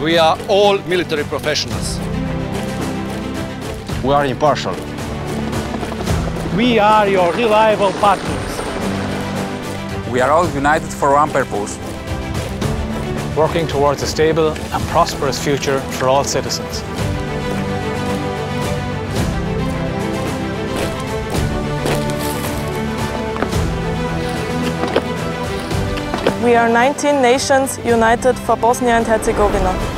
We are all military professionals. We are impartial. We are your reliable partners. We are all united for one purpose. Working towards a stable and prosperous future for all citizens. We are 19 nations united for Bosnia and Herzegovina.